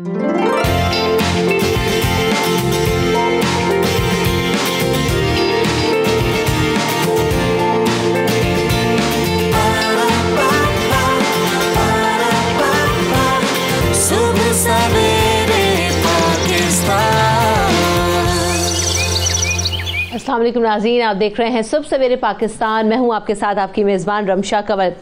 असलम नाजीन, आप देख रहे हैं सुबह सवेरे पाकिस्तान। मैं हूँ आपके साथ आपकी मेज़बान रमशा कंवल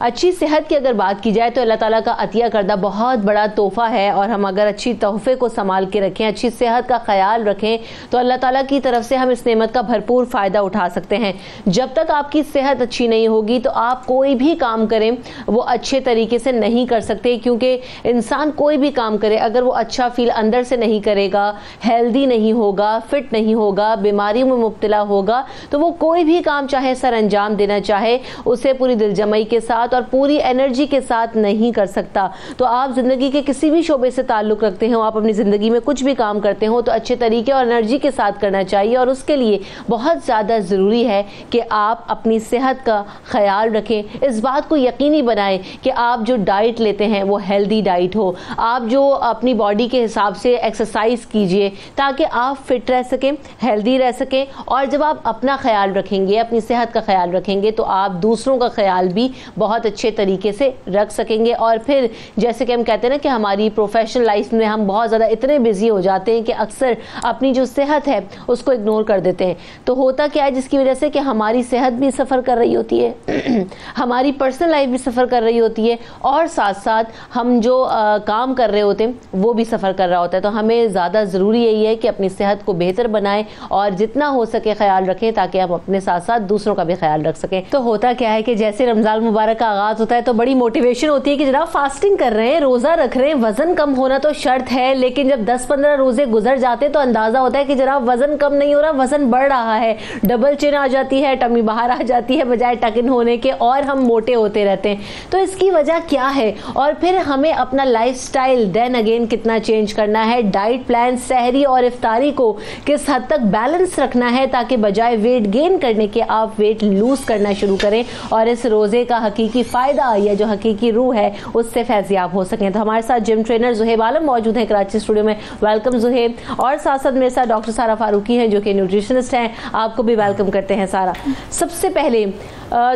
अच्छी सेहत की अगर बात की जाए तो अल्लाह ताला का अतिया करदा बहुत बड़ा तोहफ़ा है और हम अगर अच्छी तोहफे को संभाल के रखें, अच्छी सेहत का ख्याल रखें तो अल्लाह ताला की तरफ़ से हम इस नेमत का भरपूर फ़ायदा उठा सकते हैं। जब तक आपकी सेहत अच्छी नहीं होगी तो आप कोई भी काम करें, वो अच्छे तरीके से नहीं कर सकते, क्योंकि इंसान कोई भी काम करे, अगर वो अच्छा फील अंदर से नहीं करेगा हेल्दी नहीं होगा फिट नहीं होगा, बीमारी में मुबतला होगा तो वो कोई भी काम चाहे सर अंजाम देना चाहे, उसे पूरी दिलजमई के साथ साथ और पूरी एनर्जी के साथ नहीं कर सकता। तो आप ज़िंदगी के किसी भी शोबे से ताल्लुक़ रखते हो, आप अपनी ज़िंदगी में कुछ भी काम करते हो तो अच्छे तरीके और एनर्जी के साथ करना चाहिए और उसके लिए बहुत ज़्यादा ज़रूरी है कि आप अपनी सेहत का ख्याल रखें। इस बात को यकीनी बनाएँ कि आप जो डाइट लेते हैं, वो हेल्दी डाइट हो। आप जो अपनी बॉडी के हिसाब से एक्सरसाइज कीजिए ताकि आप फिट रह सकें, हेल्दी रह सकें और जब आप अपना ख्याल रखेंगे, अपनी सेहत का ख्याल रखेंगे तो आप दूसरों का ख्याल भी बहुत बहुत अच्छे तरीके से रख सकेंगे। और फिर जैसे कि हम कहते हैं ना कि हमारी प्रोफेशनल लाइफ में हम बहुत ज़्यादा इतने बिज़ी हो जाते हैं कि अक्सर अपनी जो सेहत है उसको इग्नोर कर देते हैं। तो होता क्या है जिसकी वजह से कि हमारी सेहत भी सफ़र कर रही होती है हमारी पर्सनल लाइफ भी सफ़र कर रही होती है और साथ साथ हम जो आ, काम कर रहे होते हैं वो भी सफ़र कर रहा होता है। तो हमें ज़्यादा ज़रूरी यही है कि अपनी सेहत को बेहतर बनाएँ और जितना हो सके ख्याल रखें ताकि हम अपने साथ साथ दूसरों का भी ख्याल रख सकें। तो होता क्या है कि जैसे रमज़ान मुबारक का आगाज़ होता है तो बड़ी मोटिवेशन होती है कि जनाब फास्टिंग कर रहे हैं, रोजा रख रहे हैं, वज़न कम होना तो शर्त है, लेकिन जब 10-15 रोज़े गुजर जाते हैं तो अंदाज़ा होता है कि जनाब वज़न कम नहीं हो रहा, वज़न बढ़ रहा है। डबल चिन आ जाती है, टमी बाहर आ जाती है, बजाय टकिन होने के, और हम मोटे होते रहते हैं। तो इसकी वजह क्या है? और फिर हमें अपना लाइफ देन अगेन कितना चेंज करना है? डाइट प्लान सहरी और इफ्तारी को किस हद तक बैलेंस रखना है, ताकि बजाय वेट गेन करने के आप वेट लूज करना शुरू करें, और इस रोज़े का हकीकी फ़ायदा या जो हकीकी रूह है, उससे फैजियाब हो सकें। तो हमारे साथ जिम ट्रेनर जुहेब आलम मौजूद हैं कराची स्टूडियो में। वेलकम जुहेब। और साथ साथ मेरे साथ डॉक्टर सारा फारूकी हैं, जो कि न्यूट्रिशनिस्ट हैं। आपको भी वेलकम करते हैं सारा। सबसे पहले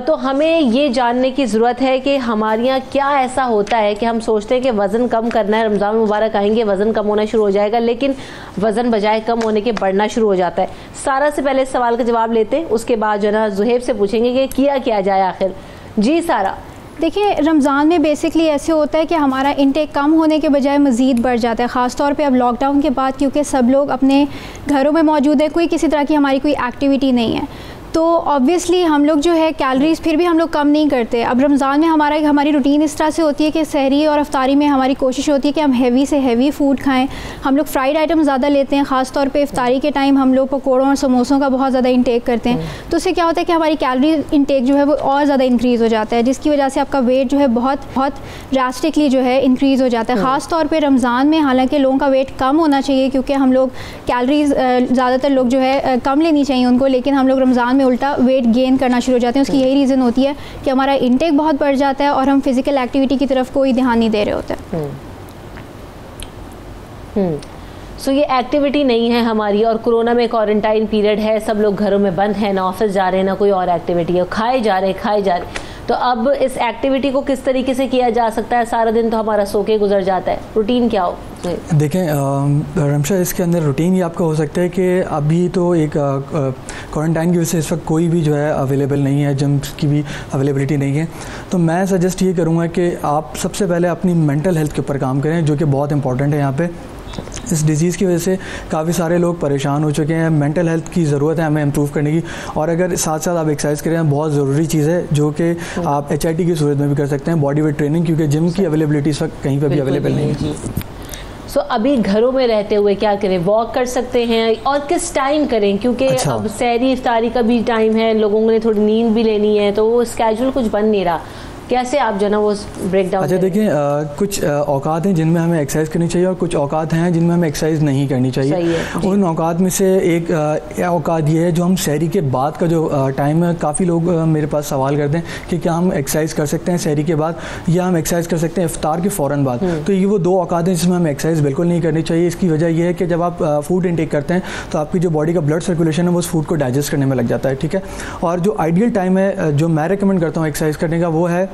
तो हमें ये जानने की ज़रूरत है कि हमारे यहाँ क्या ऐसा होता है कि हम सोचते हैं कि वज़न कम करना है, रमज़ान मुबारक आएँगे, वज़न कम होना शुरू हो जाएगा, लेकिन वज़न बजाय कम होने के बढ़ना शुरू हो जाता है। सारा से पहले इस सवाल का जवाब लेते हैं, उसके बाद जो है ना, जुहेब से पूछेंगे कि किया किया जाए आखिर। जी सारा। देखिए, रमज़ान में बेसिकली ऐसे होता है कि हमारा इनटेक कम होने के बजाय मज़ीद बढ़ जाता है ख़ास तौर पे अब लॉकडाउन के बाद क्योंकि सब लोग अपने घरों में मौजूद है, कोई किसी तरह की हमारी कोई एक्टिविटी नहीं है। तो ऑब्वियसली हम लोग जो है कैलोरीज फिर भी हम लोग कम नहीं करते। अब रमज़ान में हमारा हमारी रूटीन इस तरह से होती है कि सहरी और अफ्तारी में हमारी कोशिश होती है कि हम हैवी से हैवी फ़ूड खाएँ। हम लोग फ्राइड आइटम ज़्यादा लेते हैं ख़ास तौर पे इफ्तारी के टाइम हम लोग पकौड़ों और समोसों का बहुत ज़्यादा इंटेक करते हैं। तो उससे क्या होता है कि हमारी कैलोरी इंटेक जो है वो और ज़्यादा इंक्रीज़ हो जाता है जिसकी वजह से आपका वेट जो है बहुत बहुत ड्रास्टिकली जो है इंक्रीज़ हो जाता है। ख़ास तौर पर रमज़ान में हालाँकि लोगों का वेट कम होना चाहिए क्योंकि हम लोग कैलरीज ज़्यादातर लोग जो है कम लेनी चाहिए उनको लेकिन हम लोग रमज़ान में उल्टा वेट गेन करना शुरू हो जाते हैं। उसकी यही रीज़न होती है कि हमारा इंटेक बहुत बढ़ जाता है और हम फ़िज़िकल एक्टिविटी की तरफ़ कोई ध्यान नहीं दे रहे होते। सो हम्म। हम्म। ये एक्टिविटी नहीं है हमारी और कोरोना में क्वारंटाइन पीरियड है सब लोग घरों में बंद हैं ना ऑफ़िस जा रहे हैं ना कोई और एक्टिविटी है। खाए जा रहे खाए जा रहे। तो अब इस एक्टिविटी को किस तरीके से किया जा सकता है? सारा दिन तो हमारा सो के गुजर जाता है। रूटीन क्या हो? देखें रमशा इसके अंदर रूटीन ये आपका हो सकता है कि अभी तो एक क्वारंटाइन की वजह से इस वक्त कोई भी जो है अवेलेबल नहीं है जिम की भी अवेलेबिलिटी नहीं है। तो मैं सजेस्ट ये करूँगा कि आप सबसे पहले अपनी मेंटल हेल्थ के ऊपर काम करें, जो कि बहुत इंपॉर्टेंट है यहाँ पे। इस डिज़ीज़ की वजह से काफ़ी सारे लोग परेशान हो चुके हैं। मेंटल हेल्थ की ज़रूरत है हमें इम्प्रूव करने की। और अगर साथ साथ आप एक्सरसाइज करें बहुत ज़रूरी चीज़ है जो कि आप एचआईटी की सूरत में भी कर सकते हैं। बॉडी वेट ट्रेनिंग क्योंकि जिम की अवेलेबिलिटी इस वक्त कहीं पर भी अवेलेबल नहीं है। सो so, अभी घरों में रहते हुए क्या करें? वॉक कर सकते हैं और किस टाइम करें? क्योंकि अच्छा। अब सैरी इफ्तारी का भी टाइम है लोगों ने थोड़ी नींद भी लेनी है तो वो स्केजूल कुछ बन नहीं रहा। कैसे आप जो ना वो ब्रेक डाउन अच्छा देखिए कुछ औकात हैं जिनमें हमें एक्सरसाइज करनी चाहिए और कुछ औकात हैं जिनमें हमें एक्सरसाइज नहीं करनी चाहिए। उन औकात में से एक औकात ये है जो हम शहरी के बाद का जो टाइम है काफ़ी लोग मेरे पास सवाल करते हैं कि क्या हम एक्सरसाइज कर सकते हैं शहरी के बाद या हम एक्सरसाइज कर सकते हैं इफ्तार के फ़ौर बाद। हम्म। तो ये वो दो औकात हैं जिसमें हमें एक्सरसाइज बिल्कुल नहीं करनी चाहिए। इसकी वजह यह है कि जब आप फ़ूड इनटेक करते हैं तो आपकी जो बॉडी का ब्लड सर्कुलेशन है वो उस फ़ूड को डाइजेस्ट करने में लग जाता है ठीक है? और जो आइडियल टाइम है जो मैं रिकमेंड करता हूँ एक्सरसाइज करने का वो है।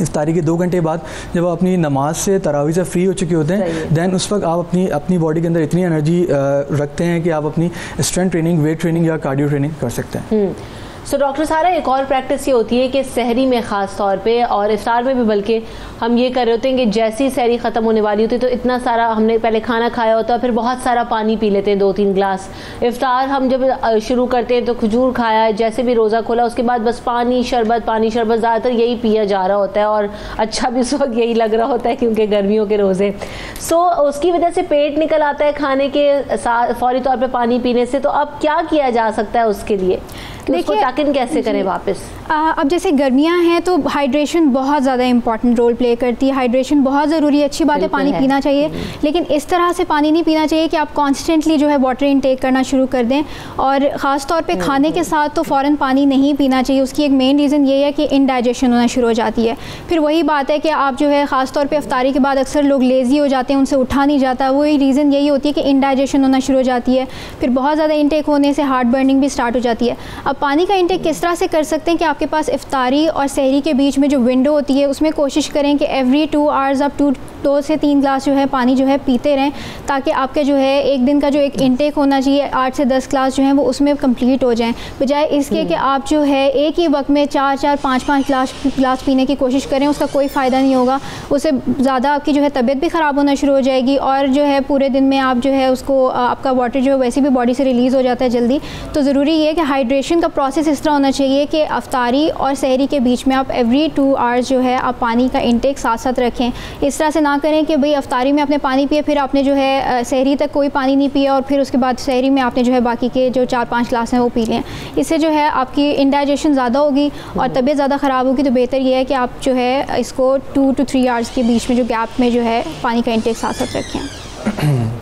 इफ्तारी के दो घंटे बाद जब आप अपनी नमाज़ से तरावी से फ्री हो चुके होते हैं दैन उस वक्त आप अपनी अपनी बॉडी के अंदर इतनी एनर्जी रखते हैं कि आप अपनी स्ट्रेंथ ट्रेनिंग वेट ट्रेनिंग या कार्डियो ट्रेनिंग कर सकते हैं हम्म। सो डॉक्टर सारा एक और प्रैक्टिस ये होती है कि शहरी में ख़ास तौर पे और इफ्तार में भी, बल्कि हम ये कर रहे होते हैं कि जैसी शहरी ख़त्म होने वाली होती है तो इतना सारा हमने पहले खाना खाया होता है, फिर बहुत सारा पानी पी लेते हैं, दो तीन ग्लास। इफ्तार हम जब शुरू करते हैं तो खजूर खाया, जैसे भी रोज़ा खोला, उसके बाद बस पानी, शरबत पानी, शरबत, ज़्यादातर यही पिया जा रहा होता है और अच्छा भी उस वक्त यही लग रहा होता है क्योंकि गर्मियों के रोज़े। सो उसकी वजह से पेट निकल आता है खाने के फौरी तौर पर पानी पीने से तो अब क्या किया जा सकता है उसके लिए? देखिए टाकिन कैसे करें वापस? अब जैसे गर्मियाँ हैं तो हाइड्रेशन बहुत ज़्यादा इंपॉर्टेंट रोल प्ले करती है। हाइड्रेशन बहुत ज़रूरी है अच्छी बात है पानी है। पीना चाहिए। लेकिन इस तरह से पानी नहीं पीना चाहिए कि आप कॉन्स्टेंटली जो है वाटर इनटेक करना शुरू कर दें। और ख़ास तौर पे हम्म, खाने के। साथ तो फ़ौरन पानी नहीं पीना चाहिए। उसकी एक मेन रीज़न ये है कि इनडाइजेशन होना शुरू हो जाती है। फिर वही बात है कि आप जो है ख़ास तौर पर अफ्तारी के बाद अक्सर लोग लेज़ी हो जाते हैं उनसे उठा नहीं जाता। वही रीज़न यही होती है कि इनडाइजेशन होना शुरू हो जाती है। फिर बहुत ज़्यादा इनटेक होने से हार्ट बर्निंग भी स्टार्ट हो जाती है। अब पानी का इनटेक किस तरह से कर सकते हैं कि आपके पास इफ्तारी और सहरी के बीच में जो विंडो होती है उसमें कोशिश करें कि एवरी टू आवर्स आप टू दो से तीन ग्लास जो है पानी जो है पीते रहें ताकि आपके जो है एक दिन का जो एक इनटेक होना चाहिए आठ से दस ग्लास जो है वो उसमें कंप्लीट हो जाएँ। बजाय इसके कि आप जो है एक ही वक्त में चार चार पाँच पाँच ग्लास ग्लास पीने की कोशिश करें उसका कोई फ़ायदा नहीं होगा। उससे ज़्यादा आपकी जो है तबीयत भी ख़राब होना शुरू हो जाएगी और जो है पूरे दिन में आप जो है उसको आपका वाटर जो है वैसे भी बॉडी से रिलीज़ हो जाता है जल्दी। तो ज़रूरी ये है कि हाइड्रेशन का प्रोसेस इस तरह होना चाहिए कि अफ्तारी और शहरी के बीच में आप एवरी टू आवर्स जो है आप पानी का इंटेक साथ साथ रखें। इस तरह से ना करें कि भाई अफ्तारी में आपने पानी पिए फिर आपने जो है शहरी तक कोई पानी नहीं पिया और फिर उसके बाद शहरी में आपने जो है बाकी के जो चार पाँच ग्लास हैं वो पी लें। इससे जो है आपकी इंडाइजेशन ज़्यादा होगी और हम्म। तबीयत ज़्यादा ख़राब होगी तो बेहतर यह है कि आप जो है इसको टू टू थ्री आवर्स के बीच में जो गैप में जो है पानी का इंटेक साथ साथ रखें।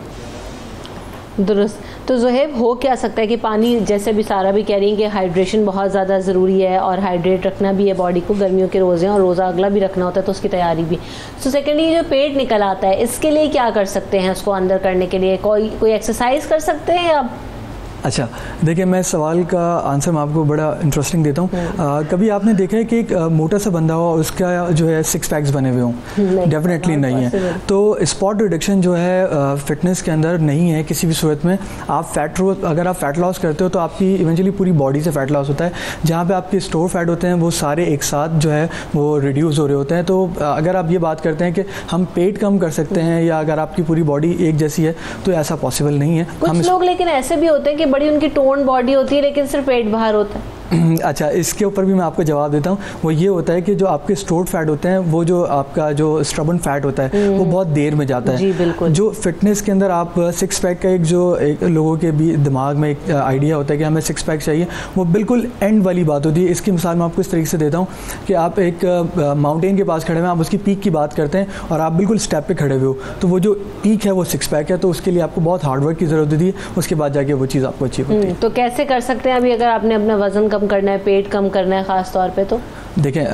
दुरुस्त। तो जहेब, हो क्या सकता है कि पानी जैसे भी सारा भी कह रही है कि हाइड्रेशन बहुत ज़्यादा ज़रूरी है और हाइड्रेट रखना भी है बॉडी को, गर्मियों के रोज़े और रोज़ा अगला भी रखना होता है तो उसकी तैयारी भी। तो सेकेंडली जो पेट निकल आता है, इसके लिए क्या कर सकते हैं उसको अंदर करने के लिए? कोई कोई एक्सरसाइज कर सकते हैं या अच्छा देखिए मैं सवाल का आंसर मैं आपको बड़ा इंटरेस्टिंग देता हूँ। हम्म। कभी आपने देखा है कि एक मोटा सा बंदा हो उसका जो है सिक्स पैक्स बने हुए हों? डेफिनेटली नहीं, नहीं है। तो स्पॉट रिडक्शन जो है फिटनेस के अंदर नहीं है किसी भी सूरत में। आप फैट अगर आप फैट लॉस करते हो तो आपकी इवेंचुअली पूरी बॉडी से फैट लॉस होता है। जहाँ पर आपके स्टोर फैट होते हैं वो सारे एक साथ जो है वो रिड्यूस हो रहे होते हैं। तो अगर आप ये बात करते हैं कि हम पेट कम कर सकते हैं या अगर आपकी पूरी बॉडी एक जैसी है तो ऐसा पॉसिबल नहीं है। कुछ लोग लेकिन ऐसे भी होते हैं कि बड़ी उनकी टोन बॉडी होती है लेकिन सिर्फ़ पेट बाहर होता है। अच्छा इसके ऊपर भी मैं आपको जवाब देता हूँ। वो ये होता है कि जो आपके स्टोर्ड फैट होते हैं वो जो आपका जो स्ट्रबन फैट होता है वो हम्म। बहुत देर में जाता है। जी बिल्कुल। जो फिटनेस के अंदर आप सिक्स पैक का एक जो एक लोगों के भी दिमाग में एक आइडिया होता है कि हमें सिक्स पैक चाहिए वो बिल्कुल एंड वाली बात होती है। इसकी मिसाल मैं आपको इस तरीके से देता हूँ कि आप एक माउंटेन के पास खड़े हुए आप उसकी पीक की बात करते हैं और आप बिल्कुल स्टेप पे खड़े हुए हो। तो वो जो पीक है वो सिक्स पैक है तो उसके लिए आपको बहुत हार्डवर्क की ज़रूरत होती है। उसके बाद जाके वो चीज़ आपको अचीव होती है। हम्म, तो कैसे कर सकते हैं? अभी अगर आपने अपना वज़न कम करना है पेट कम करना है ख़ास तौर पे तो? देखें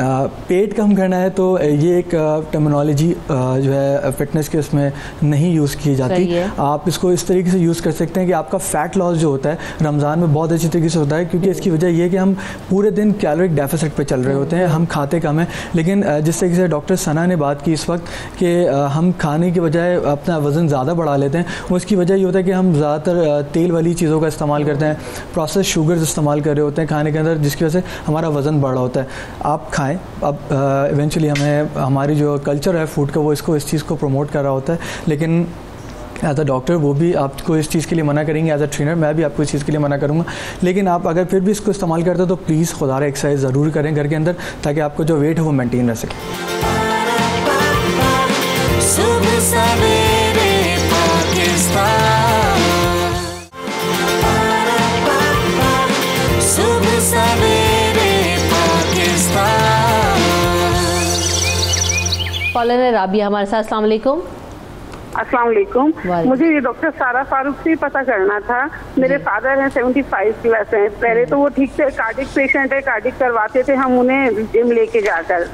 पेट कम करना है तो ये एक टर्मिनोलॉजी जो है फिटनेस के उसमें नहीं यूज़ की जाती। आप इसको इस तरीके से यूज़ कर सकते हैं कि आपका फ़ैट लॉस जो होता है रमज़ान में बहुत अच्छी तरीके से होता है क्योंकि इसकी वजह यह है कि हम पूरे दिन कैलोरिक डेफिसिट पे चल रहे होते हैं हम खाते कम हैं। लेकिन जिस तरीके से डॉक्टर सना ने बात की इस वक्त कि हम खाने की बजाय अपना वज़न ज़्यादा बढ़ा लेते हैं वो इसकी वजह ये होता है कि हम ज़्यादातर तेल वाली चीज़ों का इस्तेमाल करते हैं प्रोसेस शुगर्स इस्तेमाल कर रहे होते हैं खाने के अंदर, जिसकी वजह से हमारा वज़न बढ़ रहा होता है। आप खाएँ, अब इवेंचुअली हमें, हमारी जो कल्चर है फ़ूड का, वो इसको, इस चीज़ को प्रमोट कर रहा होता है। लेकिन एज अ डॉक्टर वो भी आपको इस चीज़ के लिए मना करेंगे एज अ ट्रेनर मैं भी आपको इस चीज़ के लिए मना करूँगा। लेकिन आप अगर फिर भी इसको इस्तेमाल करते हो तो प्लीज़ खुदा एक्सरसाइज ज़रूर करें घर के अंदर, ताकि आपको जो वेट है, वो मेंटेन रह सके। कॉलर है राबिया हमारे साथ। अस्सलाम वालेकुम। अस्सलाम वालेकुम। मुझे ये डॉक्टर सारा फारूक से पता करना था। मेरे फादर हैं सेवेंटी फाइव प्लस हैं। पहले तो वो ठीक से कार्डिक पेशेंट है कार्डिक करवाते थे हम उन्हें जिम लेके जाकर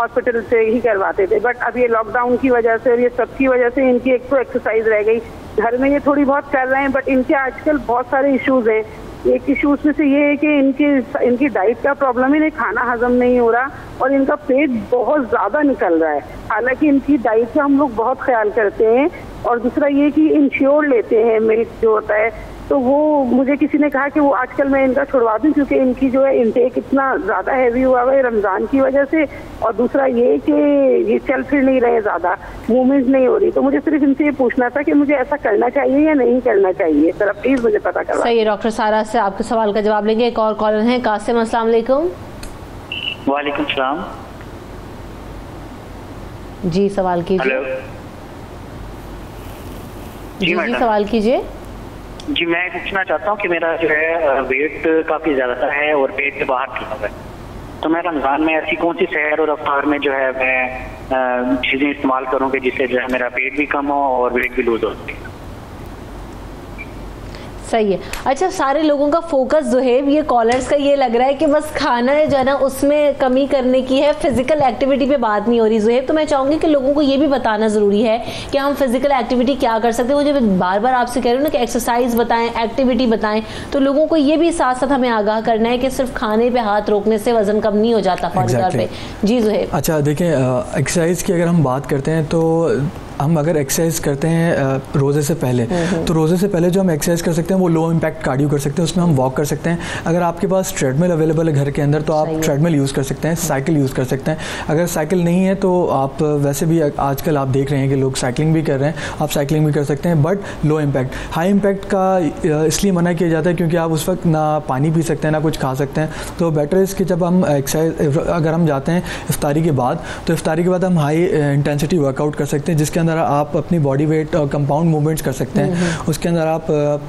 हॉस्पिटल हम्म। से ही करवाते थे। बट अब ये लॉकडाउन की वजह से और ये सब की वजह से इनकी एक तो एक्सरसाइज रह गई। घर में ये थोड़ी बहुत कर रहे हैं बट इनके आजकल बहुत सारे इश्यूज़ हैं। एक इशू उसमें से ये है कि इनके इनकी डाइट का प्रॉब्लम है खाना हजम नहीं हो रहा और इनका पेट बहुत ज़्यादा निकल रहा है। हालाँकि इनकी डाइट का हम लोग बहुत ख्याल करते हैं और दूसरा ये कि इंश्योर लेते हैं मिल्क जो होता है तो वो मुझे किसी ने कहा कि वो आजकल मैं इनका छुड़वा दूँ क्योंकि इनकी जो है इनटेक इतना ज़्यादा हैवी हुआ हुआ है रमज़ान की वजह से। और दूसरा ये कि ये चल फिर नहीं रहे ज़्यादा मूवमेंट नहीं हो रही। तो मुझे सिर्फ़ इनसे ये पूछना था कि मुझे ऐसा करना चाहिए या नहीं करना चाहिए? सर प्लीज़ मुझे पता करवा सही है डॉक्टर सारा से आपके सवाल का जवाब लेंगे। एक और कॉलर है कासिम असलम वालेकुम। सलाम। जी सवाल कीजिए। जी, जी सवाल कीजिए। जी, मैं पूछना चाहता हूँ कि मेरा जो है वेट काफ़ी ज़्यादा है और पेट के बाहर निकला है। तो मैं रमज़ान में ऐसी कौन सी शहर और अफ्तार में जो है, मैं चीज़ें इस्तेमाल करूँगी जिससे जो है मेरा पेट भी कम हो और वेट भी लूज हो सही है। अच्छा सारे लोगों का फोकस जो है ये कॉलर्स का ये लग रहा है कि बस खाना है जो है ना उसमें कमी करने की है। फ़िज़िकल एक्टिविटी पे बात नहीं हो रही जो है तो मैं चाहूँगी कि लोगों को ये भी बताना ज़रूरी है कि हम फ़िज़िकल एक्टिविटी क्या कर सकते हैं। वो मुझे बार बार आपसे कह रही हूँ ना कि एक्सरसाइज बताएँ एक्टिविटी बताएँ तो लोगों को ये भी साथ साथ हमें आगाह करना है कि सिर्फ़ खाने पर हाथ रोकने से वज़न कम नहीं हो जाता फौरी तौर पर जी जोहेब। अच्छा देखें एक्सरसाइज की अगर हम बात करते हैं तो हम अगर एक्सरसाइज करते हैं रोज़े से पहले हम्म, हम्म। तो रोज़े से पहले जो हम एक्सरसाइज कर सकते हैं वो लो इम्पैक्ट कार्डियो कर सकते हैं उसमें हम वॉक कर सकते हैं। अगर आपके पास ट्रेडमिल अवेलेबल है घर के अंदर तो आप ट्रेडमिल यूज़ कर सकते हैं साइकिल यूज़ कर सकते हैं। अगर साइकिल नहीं है तो आप वैसे भी आजकल आप देख रहे हैं कि लोग साइकिलिंग भी कर रहे हैं आप साइकिलिंग भी कर सकते हैं but low impact high impact का इसलिए मना किया जाता है क्योंकि आप उस वक्त ना पानी पी सकते हैं ना कुछ खा सकते हैं। तो बेटर इसके जब हम एक्सरसाइज अगर हम जाते हैं इफ्तारी के बाद तो इफ्तारी के बाद हम हाई इंटेंसिटी वर्कआउट कर सकते हैं जिसके अंदर आप अपनी बॉडी वेट कंपाउंड मूवमेंट्स कर सकते हैं। उसके अंदर आप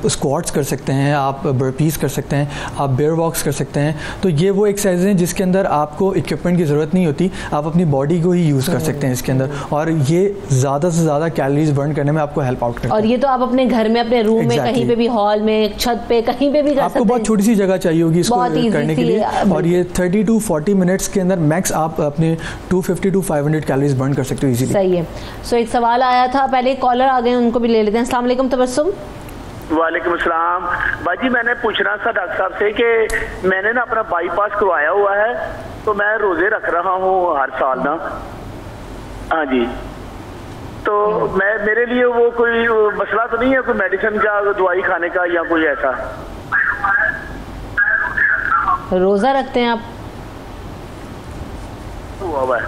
स्क्वाट्स कर सकते हैं आप बर्पीस कर सकते हैं आप बेयर वॉक्स कर सकते हैं। तो ये वो एक्सरसाइज हैं जिसके अंदर आपको इक्विपमेंट की ज़रूरत नहीं होती आप अपनी बॉडी को ही यूज़ कर सकते हैं इसके अंदर। और ये ज़्यादा से ज़्यादा कैलोरीज बर्न करने में आपको हेल्प आउट करता है। और ये तो आप अपने घर में अपने रूम exactly. में कहीं पे भी हॉल में छत पे कहीं पे भी कर आपको बहुत छोटी सी जगह चाहिए होगी इसको करने के लिए। और ये थर्टी टू फोर्टी मिनट्स के अंदर मैक्स आप अपने two fifty to five hundred calories burn कर सकते हो इजीली सही है। सो एक सवाल आया था पहले कॉलर आ गए उनको भी ले लेते हैं। असला तबसुम वालेकुम अस्सलाम। बाजी मैंने पूछना था डॉक्टर साहब से कि मैंने ना अपना बाईपास करवाया हुआ है तो मैं रोज़े रख रहा हूँ हर साल ना। हाँ जी। तो मैं मेरे लिए वो कोई मसला तो नहीं है कोई मेडिसिन का दवाई खाने का या कोई ऐसा? रोज़ा रखते हैं आप? हुआ हुआ है।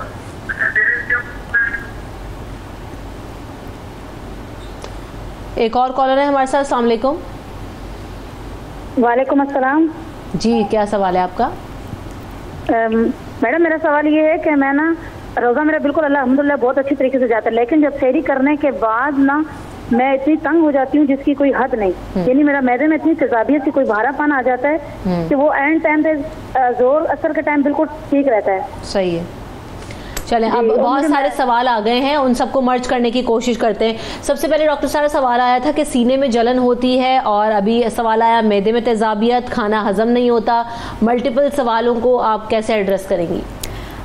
एक और कॉलर है हमारे साथ सलामकुम वालेकुम। अस्सलाम। जी क्या सवाल है आपका? मैडम मेरा सवाल ये है कि मैं ना रोज़ा मेरा बिल्कुल अल्हम्दुलिल्लाह बहुत अच्छी तरीके से जाता है लेकिन जब सैरी करने के बाद ना मैं इतनी तंग हो जाती हूँ जिसकी कोई हद नहीं। हम्म। यानी मेरा मैदे में इतनी तेजाबियत से कोई भारापन आ जाता है हम्म। कि वो एंड टाइम पे ज़ोर असर के टाइम बिल्कुल ठीक रहता है। सही है। चले अब बहुत सारे सवाल आ गए हैं उन सबको मर्ज करने की कोशिश करते हैं। सबसे पहले डॉक्टर सारा सवाल आया था कि सीने में जलन होती है और अभी सवाल आया मैदे में तेजाबियत खाना हजम नहीं होता। मल्टीपल सवालों को आप कैसे एड्रेस करेंगी?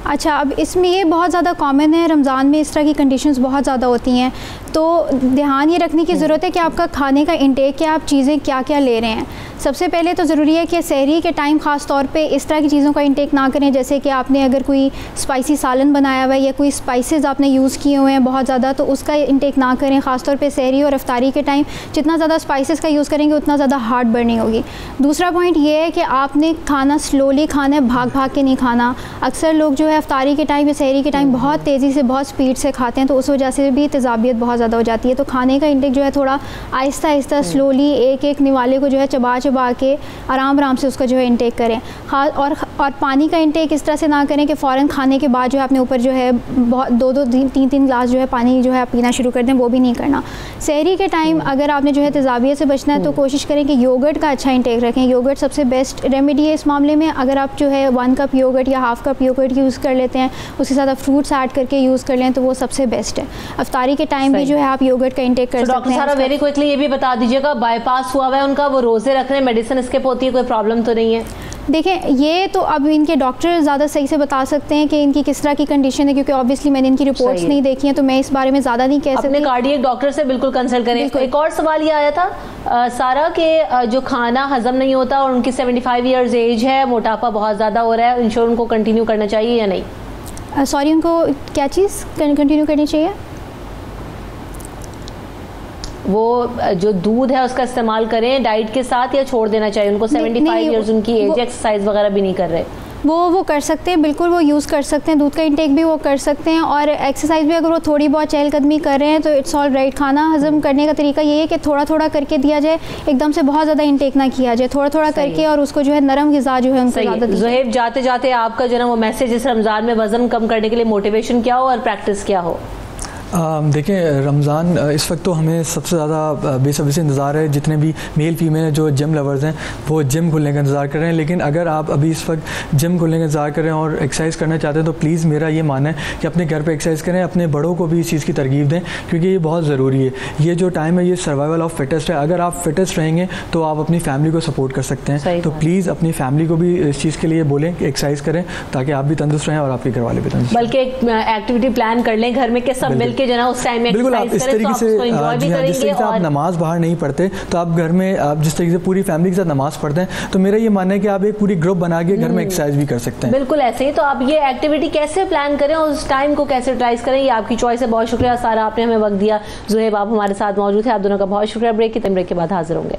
अच्छा अब इसमें ये बहुत ज़्यादा कॉमन है रमज़ान में इस तरह की कंडीशंस बहुत ज़्यादा होती हैं। तो ध्यान ये रखने की। ज़रूरत है कि आपका खाने का इंटेक क्या आप चीज़ें क्या क्या ले रहे हैं? सबसे पहले तो ज़रूरी है कि सहरी के टाइम ख़ास तौर पे इस तरह की चीज़ों का इंटेक ना करें जैसे कि आपने अगर कोई स्पाइसी सालन बनाया हुआ है या कोई स्पाइसेस आपने यूज़ किए हुए हैं बहुत ज़्यादा तो उसका इंटेक ना करें। ख़ास तौर पे सहरी और अफ्तारी के टाइम जितना ज़्यादा स्पाइसेस का यूज़ करेंगे उतना ज़्यादा हार्ड बर्निंग होगी। दूसरा पॉइंट ये है कि आपने खाना स्लोली खाना है भाग भाग के नहीं खाना। अक्सर लोग जो है अफ्तारी के टाइम या सहरी के टाइम बहुत तेज़ी से बहुत स्पीड से खाते हैं तो उस वजह से भी तेजाबियत बहुत ज़्यादा हो जाती है। तो खाने का इंटेक जो है थोड़ा आहिस्ता आहिस्ता स्लोली एक एक निवाले को जो है चबा चबा के आराम आराम से उसका जो है इनटेक करें। ख़ास और और पानी का इंटेक इस तरह से ना करें कि फ़ौरन खाने के बाद जो है अपने ऊपर जो है बहुत दो दो तीन तीन तीन ग्लास जो है पानी जो है आप पीना शुरू कर दें वो भी नहीं करना। शहरी के टाइम अगर आपने जो है तेजाबियत से बचना है तो कोशिश करें कि योगर्ट का अच्छा इंटेक रखें। योगर्ट सबसे बेस्ट रेमेडी है इस मामले में। अगर आप जो है वन कप योगर्ट या हाफ़ कप योगर्ट यूज़ कर लेते हैं उसके साथ आप फ्रूट्स ऐड करके यूज़ कर लें तो वो सबसे बेस्ट है। अफ्तारी के टाइम भी जो है आप योगर्ट का इंटेक कर सकते हैं। वेरी क्विकली ये भी बता दीजिएगा बाईपास हुआ हुआ है उनका वो रोज़े रख रहे हैं मेडिसिन स्किप होती है कोई प्रॉब्लम तो नहीं है? देखें ये तो अब इनके डॉक्टर ज़्यादा सही से बता सकते हैं कि इनकी किस तरह की कंडीशन है क्योंकि ऑब्वियसली मैंने इनकी रिपोर्ट्स नहीं देखी हैं तो मैं इस बारे में ज़्यादा नहीं कह सकती। अपने कार्डियक डॉक्टर से बिल्कुल कंसल्ट करें। एक और सवाल ये आया था आ, सारा के जो खाना हजम नहीं होता और उनकी 75 इयर्स एज है मोटापा बहुत ज़्यादा हो रहा है इंश्योर उनको कंटिन्यू करना चाहिए या नहीं? सॉरी उनको क्या चीज़ कंटिन्यू करनी चाहिए? वो जो दूध है उसका इस्तेमाल करें डाइट के साथ या छोड़ देना चाहिए। उनको सेवेंटी फाइव ईयर्स उनकी एज एक्सरसाइज वगैरह भी नहीं कर रहे। वो वो कर सकते हैं बिल्कुल वो यूज़ कर सकते हैं दूध का इंटेक भी वो कर सकते हैं और एक्सरसाइज भी अगर वो थोड़ी बहुत चहलकदमी कर रहे हैं तो इट्स ऑल राइट खाना हजम करने का तरीका ये है कि थोड़ा थोड़ा करके दिया जाए एकदम से बहुत ज़्यादा इंटेक ना किया जाए थोड़ा थोड़ा करके और उसको जो है नरम गज़ा जो है उनको ज़्यादा जहेब जाते जाते आपका जो है वो मैसेज इस रमज़ान में वज़न कम करने के लिए मोटिवेशन क्या हो और प्रैक्टिस क्या हो? देखें रमज़ान इस वक्त तो हमें सबसे ज़्यादा बेसब्री से इंतज़ार है जितने भी मेल फीमेल हैं जो जिम लवर्स हैं वो जिम खुलने का इंतज़ार कर रहे हैं। लेकिन अगर आप अभी इस वक्त जिम खुलने का इंतज़ार कर रहे हैं और एक्सरसाइज करना चाहते हैं तो प्लीज़ मेरा ये मानना है कि अपने घर पर एक्सरसाइज करें अपने बड़ों को भी इस चीज़ की तरगीब दें क्योंकि ये बहुत ज़रूरी है। ये जो टाइम है ये सर्वाइवल ऑफ़ फिटेस्ट है। अगर आप फिटेस्ट रहेंगे तो आप अपनी फैमिली को सपोर्ट कर सकते हैं। तो प्लीज़ अपनी फैमिली को भी इस चीज़ के लिए बोलें कि एक्सरसाइज करें ताकि आप भी तंदुरुस्त रहें और आपके घर वाले भी तंदुरुस्त बल्कि एक एक्टिविटी प्लान कर लें घर में के सब मिल के जो ना उस टाइम में बिल्कुल आप इस तरीके तो से हाँ जिस तरीके से आप नमाज़ बाहर नहीं पढ़ते तो आप घर में आप जिस तरीके से पूरी फैमिली के साथ नमाज़ पढ़ते हैं तो मेरा ये मानना है कि आप एक पूरी ग्रुप बना के घर में एक्सरसाइज हम्म। भी कर सकते हैं। बिल्कुल ऐसे ही तो आप ये एक्टिविटी कैसे प्लान करें और उस टाइम को कैसे यूटिलाइज करें ये आपकी चॉइस है। बहुत शुक्रिया सारा आपने हमें वक्त दिया। जुहेब आप हमारे साथ मौजूद है आप दोनों का बहुत शुक्रिया। ब्रेक की ब्रेक के बाद हाजिर होंगे।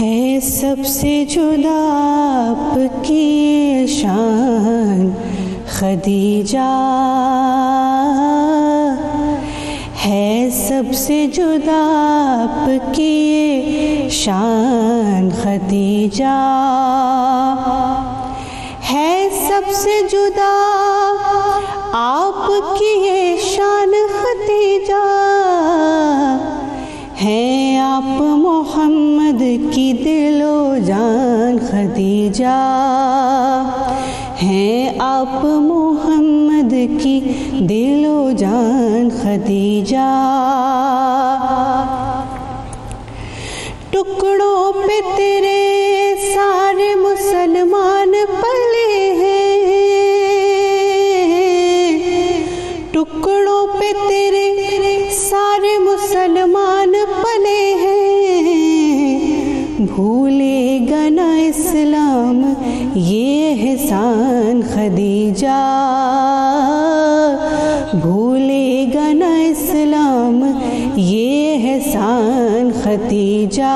है सबसे जुदा आपकी शान, खदीजा। है सबसे जुदा आपकी शान, खदीजा। है सबसे जुदा आप मोहम्मद की दिलो जान खदीजा। हैं आप मोहम्मद की दिलो जान खदीजा। टुकड़ों पे तेरे भूलेगा ना इस्लाम, ये एहसान खदीजा। भूलेगा ना इस्लाम, ये एहसान खदीजा।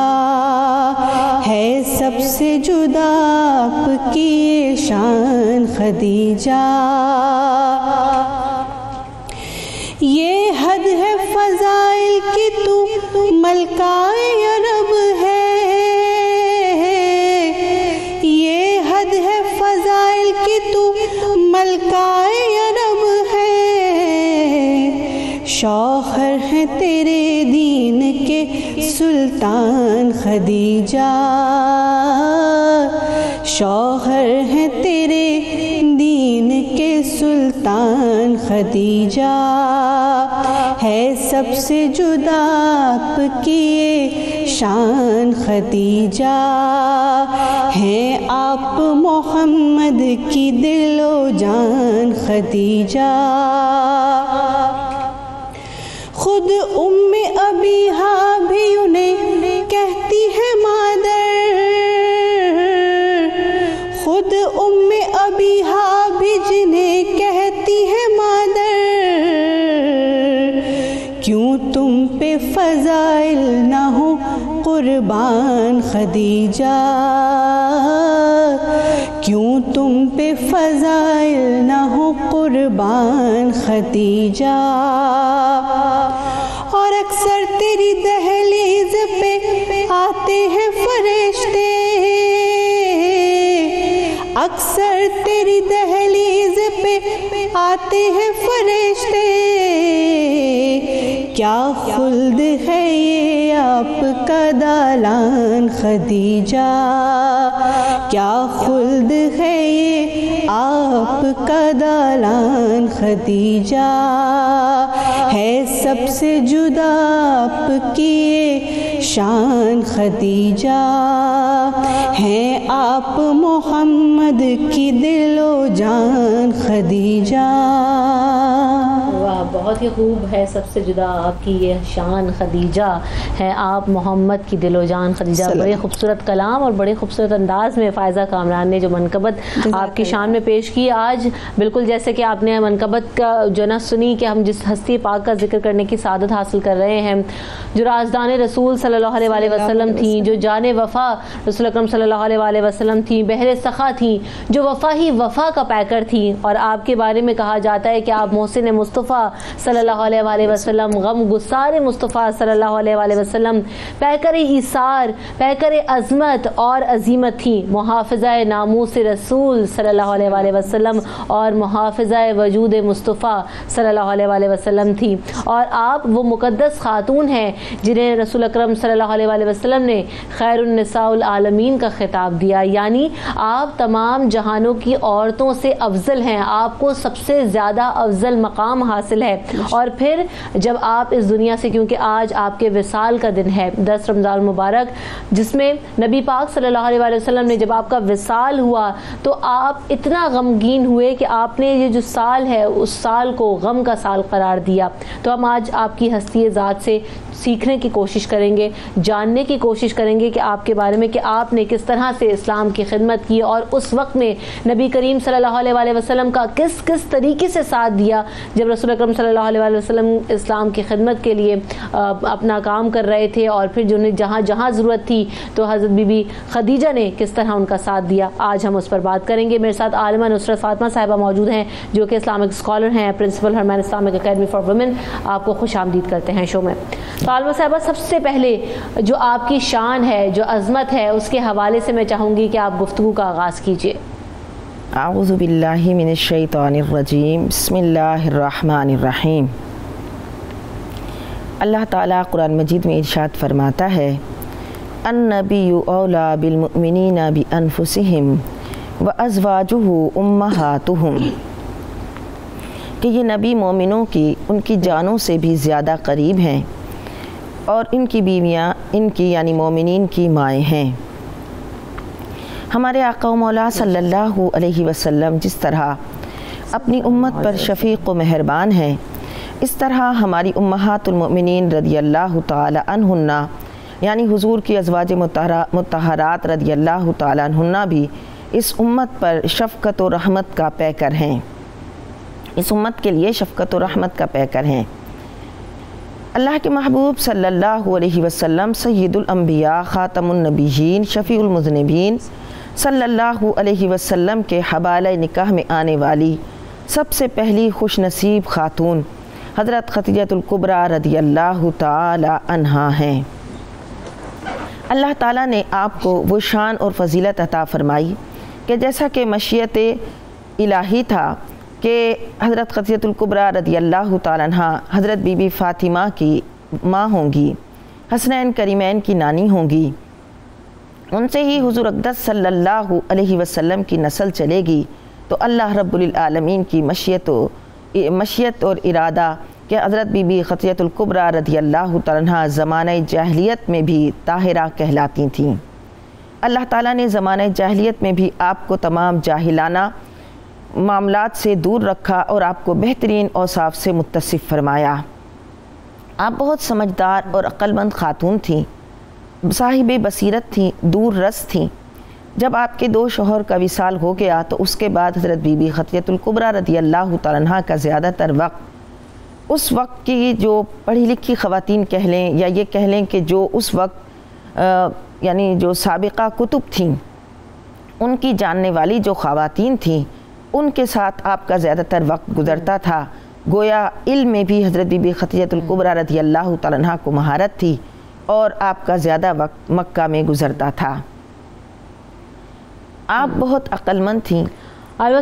है सबसे जुदा आपकी शान खदीजा। शौहर है तेरे दीन के सुल्तान खदीजा। शौहर है तेरे दीन के सुल्तान खदीजा। है सबसे जुदा आपकी शान खदीजा। है आप मोहम्मद की दिलो जान खदीजा। खुद उम्म अभी भी उन्हें कहती है मादर। खुद उम्म अभी भी जिन्हें कहती है मादर। क्यों तुम पे फजाइल ना हो कुर्बान खदीजा? क्यों तुम पे फजाइल ना हो कुर्बान खदीजा? आते हैं फरिश्ते। क्या खुल्द है ये आपका दालान खदीजा? क्या खुल्द है ये आपका दालान खदीजा? है सबसे जुदा आपकी शान खदीजा हैं आप मोहम्मद की दिलो जान खदीजा। बहुत ही खूब है सबसे जुदा आपकी ये शान खदीजा है आप मोहम्मद की दिलो जान खदीजा। बड़े खूबसूरत कलाम और बड़े खूबसूरत अंदाज में फ़ायज़ा कामरान ने जो मनकबत आपकी शान में पेश की। आज बिल्कुल जैसे कि आपने मनकबत का जो ना सुनी कि हम जिस हस्ती पाक का ज़िक्र करने की सादत हासिल कर रहे हैं जो राजदान रसूल सल्लल्लाहु अलैहि वसल्लम थी जो जान वफ़ा रसूल अकरम सल्लल्लाहु अलैहि वसल्लम थी बहर सख़ा थी जो वफ़ा ही वफ़ा का पैकर थी। और आपके बारे में कहा जाता है कि आप मोहसिन मुस्तफ़ा सल्लल्लाहु अलैहि वसल्लम, गम गुसार मुस्तफ़ा सल्लल्लाहु अलैहि वसल्लम पैकर ईसार पैकर अज़मत और अजीमत थी। मुहाफ़ा नामूस रसूल सल्लल्लाहु अलैहि वसल्लम और मुहाफ़ा वजूद मुस्तफ़ा सल्लल्लाहु अलैहि वसल्लम थी। और आप वो मुक़द्दस ख़ातून हैं जिन्हें रसूल अकरम सल्लल्लाहु वसल्लम ने खैरुन्निसाउल आलमीन का खिताब दिया। यानी आप तमाम जहानों की औरतों से अफजल हैं। आपको सबसे ज़्यादा अफजल मकाम हासिल है। और फिर जब आप इस दुनिया से, क्योंकि आज आपके विसाल का दिन है, दस रमज़ान मुबारक, जिसमें नबी पाक सल्लल्लाहु अलैहि वसल्लम ने जब आपका विसाल हुआ तो आप इतना गमगीन हुए कि आपने ये जो साल है, उस साल को गम का साल करार दिया। तो हम आज आपकी हस्ती ज़ात से सीखने की कोशिश करेंगे, जानने की कोशिश करेंगे कि आपके बारे में कि आपने किस तरह से इस्लाम की खिदमत की और उस वक्त में नबी करीम सल्लल्लाहु अलैहि वसल्लम का किस किस तरीके से साथ दिया जब रसूल अकरम सल्लल्लाहु अलैहि वसल्लम इस्लाम की खिदमत के लिए अपना काम कर रहे थे और फिर जो जहाँ जहाँ ज़रूरत थी तो हज़रत बीबी खदीजा ने किस तरह उनका साथ दिया। आज हम उस पर बात करेंगे। मेरे साथ आलमा नुसरत फातमा साहिबा मौजूद हैं, जो कि इस्लामिक स्कॉलर हैं, principal Haramain Islamic Academy for Women. आपको खुश आमदीद करते हैं शो में। तो आलमा साहबा, सबसे पहले जो आपकी शान है, जो अज़मत है, उसके हवाले से मैं चाहूँगी कि आप गुफ्तु का आगाज़ कीजिए। आउज़बिल्लिमिनशैतानिर्रजीम बसमीम अल्लाह ताला कुरान मजीद में इरशाद फरमाता है अन नबी औला बिलमिन बि अनफुसहम व अजवाजुहु उम्महातुहुम। कि ये नबी मोमिनों की, उनकी जानों से भी ज़्यादा करीब हैं। और इनकी बीवियाँ, इनकी यानी मोमिन की माएँ हैं। हमारे आका मौला सल्लल्लाहु अलैहि वसल्लम जिस तरह अपनी उम्मत पर शफ़ीक़ व मेहरबान हैं, इस तरह हमारी उम्मातुलमिन रदी अल्लाह तन्ना यानी हुजूर की अजवाज मतहरात रदी अल्लाह तन्ना भी इस उम्मत पर शफ़क़त व रहमत का पैकर हैं। इस उम्मत के लिए शफ़क़त व रहमत का पैकर हैं। अल्लाह के महबूब सल्लल्लाहु अलैहि वसल्लम सैदुल अंबिया ख़ातमुन्नबीयीन शफ़ीउल सल्लल्लाहु अलैहि वसल्लम के हवाले निकाह में आने वाली सबसे पहली खुश नसीब खातून हज़रत ख़तीजतुल्कुबरा रदी अल्लाह तहा हैं। अल्लाह ताला ने आपको वो शान और फजीलत अता फ़रमाई कि जैसा कि मशीयत इलाही था कि हज़रत ख़तीजतुल्कुबरा रदी अल्लाह तहा हज़रत बीबी फ़ातिमा की माँ होंगी, हसनैन करीमैन की नानी होंगी। उनसे ही हुजूर अकदस सल्लल्लाहु अलैहि वसल्लम की नस्ल चलेगी। तो अल्लाह रब्बुल की मशीयत मशीयत और इरादा कि हज़रत बीबी ख़तियतुल्कुबरा रदी अल्लाह तहा ज़माना जाहलीत में भी ताहिरा कहलाती थीं। अल्लाह ताला ने ज़माना जाहलीत में भी आपको तमाम जाहिलाना मामलात से दूर रखा और आपको बेहतरीन औसाफ से मुतसिफ़ फरमाया। आप बहुत समझदार और अक्लमंद ख़ातून थीं, साहिब बसीरत थी, दूर रस थीं। जब आपके दो शोहर का विसाल हो गया तो उसके बाद हज़रत बीबी ख़तियतुल्कुबरा रदी अल्लाह तहा का ज़्यादातर वक्त, उस वक्त की जो पढ़ी लिखी ख़वातीन कह लें या ये कह लें कि जो उस वक्त यानी जो सबका कुतुब थीं, उनकी जानने वाली जो ख़वातीन थीं उनके साथ आपका ज़्यादातर वक्त गुज़रता था। गोया इल्म में भी हज़रत बीबी ख़तीजतुल्कुबरा रदी अल्लाह तहा को महारत थी और आपका ज़्यादा वक्त मक्का में गुज़रता था। आप बहुत अक्लमंद थी। और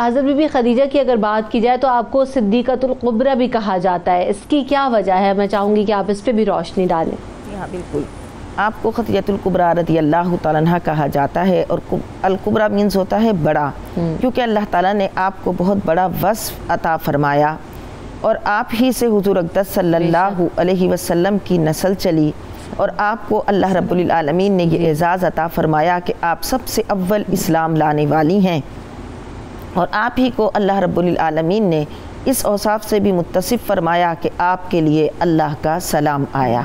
हज़रत बीबी खदीजा की अगर बात की जाए तो आपको सिद्दीकतुल्कुबरा भी कहा जाता है। इसकी क्या वजह है? मैं चाहूँगी कि आप इस पर भी रोशनी डालें। हाँ बिल्कुल। आपको ख़तियतुल्कुबरा रदी अल्लाह तहा कहा जाता है और अलकुबरा मीन्स होता है बड़ा। हम्म। क्योंकि अल्लाह ताला ने आपको बहुत बड़ा वस्फ अता फरमाया और आप ही से हुजूर अकदस सल्लल्लाहु अलैहि वसल्लम की नस्ल चली और आपको अल्लाह रब्बुल आलमीन ने ये एज़ाज़ अता फ़रमाया कि आप सबसे अव्वल इस्लाम लाने वाली हैं। और आप ही को अल्लाह रब्बुल आलमीन ने इस औसाफ से भी मुतसिफ़ फरमाया कि आपके लिए अल्लाह का सलाम आया।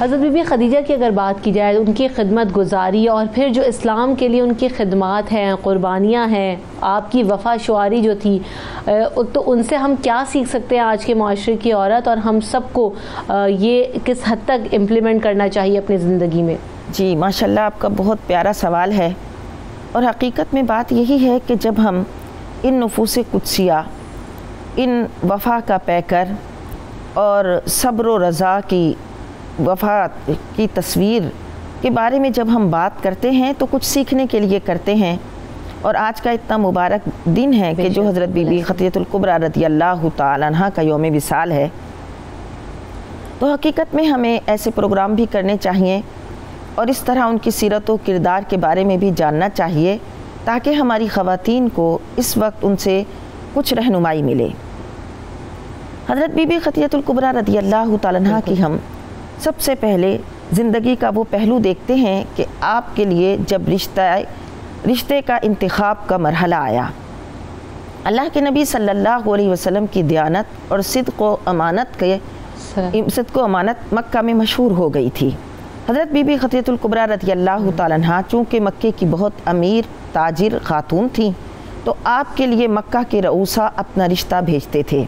हज़रत बीबी ख़दीजा की अगर बात की जाए उनकी खिदमत गुजारी और फिर जो इस्लाम के लिए उनकी खदमात हैं, क़ुरबानियाँ हैं, आपकी वफा शुआरी जो थी तो उनसे हम क्या सीख सकते हैं आज के माशरे की औरत और हम सबको ये किस हद तक इम्प्लीमेंट करना चाहिए अपनी ज़िंदगी में? जी, माशाल्लाह आपका बहुत प्यारा सवाल है। और हकीकत में बात यही है कि जब हम इन नफूस कुदसिया, इन वफा का पैकर और सब्र रज़ा की वफा की तस्वीर के बारे में जब हम बात करते हैं तो कुछ सीखने के लिए करते हैं। और आज का इतना मुबारक दिन है कि जो हज़रत बीबी ख़तीतुल्कुबरा रदी अल्लाह तहा का योम विसाल है। तो हकीकत में हमें ऐसे प्रोग्राम भी करने चाहिए और इस तरह उनकी सीरत व किरदार के बारे में भी जानना चाहिए ताकि हमारी ख़वातीन को इस वक्त उनसे कुछ रहनुमाई मिले। हज़रत बीबी ख़तीतुल्कुबरा रदी अल्लाह तहा की हम सबसे पहले ज़िंदगी का वो पहलू देखते हैं कि आपके लिए जब रिश्ता रिश्ते का इंतखब का मरहला आया। अल्लाह के नबी सल्लल्लाहु अलैहि वसल्लम की दयानत और सिद्ध को अमानत के सिद्ध को अमानत मक्का में मशहूर हो गई थी। हज़रत बीबी ख़तीतुल्कुबरा रती अल्लाह तहा चूँकि मक्के की बहुत अमीर ताजिर ख़ातून थी तो आपके लिए मक्का के रऊसा अपना रिश्ता भेजते थे।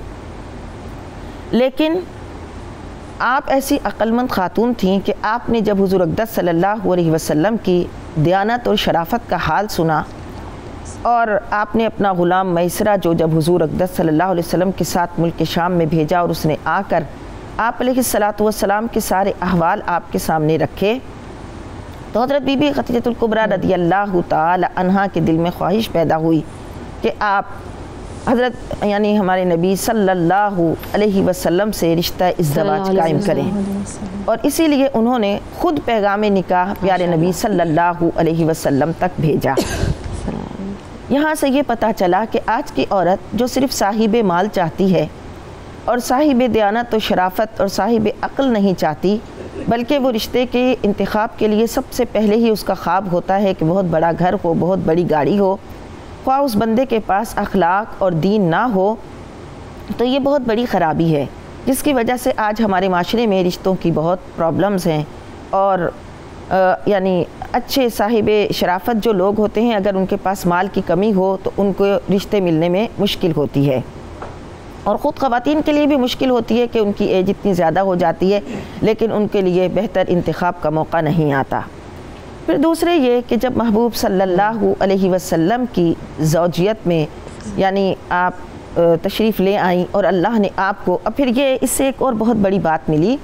लेकिन आप ऐसी अक्लमंद ख़ातून थीं कि आपने जब हुजूर अकदस सल्लल्लाहु अलैहि वसल्लम की दयानत और शराफत का हाल सुना और आपने अपना ग़ुलाम मैसरा जो जब हुजूर अकदस अलैहि वसल्लम के साथ मुल्क शाम में भेजा और उसने आकर आप सलाम के सारे अहवाल आपके सामने रखे तो हज़रत बीबी ख़तीजतुल्कुबरा रदी अल्लाह तहा के दिल में ख्वाहिश पैदा हुई कि आप हज़रत यानी हमारे नबी सल्लल्लाहु अलैहि वसल्लम से रिश्ता इज्जवाज कायम करें। और इसीलिए उन्होंने ख़ुद पैगाम निकाह प्यारे नबी सल्लल्लाहु अलैहि वसल्लम तक भेजा। यहाँ से ये पता चला कि आज की औरत जो सिर्फ़ साहिब माल चाहती है और साहिब दयानत तो शराफत और साहिब अक्ल नहीं चाहती बल्कि वो रिश्ते के इंतखब के लिए सबसे पहले ही उसका ख्वाब होता है कि बहुत बड़ा घर हो बहुत बड़ी गाड़ी हो ख्वा उस बंदे के पास अखलाक और दीन ना हो तो ये बहुत बड़ी ख़राबी है, जिसकी वजह से आज हमारे माशरे में रिश्तों की बहुत प्रॉब्लम्स हैं और यानी अच्छे साहिब शराफत जो लोग होते हैं, अगर उनके पास माल की कमी हो तो उनको रिश्ते मिलने में मुश्किल होती है। और ख़ुद ख़वान के लिए भी मुश्किल होती है कि उनकी एज इतनी ज़्यादा हो जाती है, लेकिन उनके लिए बेहतर इंतखब का मौका नहीं आता। फिर दूसरे ये कि जब महबूब सल्लल्लाहु अलैहि वसल्लम की जौजियत में यानी आप तशरीफ़ ले आई और अल्लाह ने आपको अब फिर ये इससे एक और बहुत बड़ी बात मिली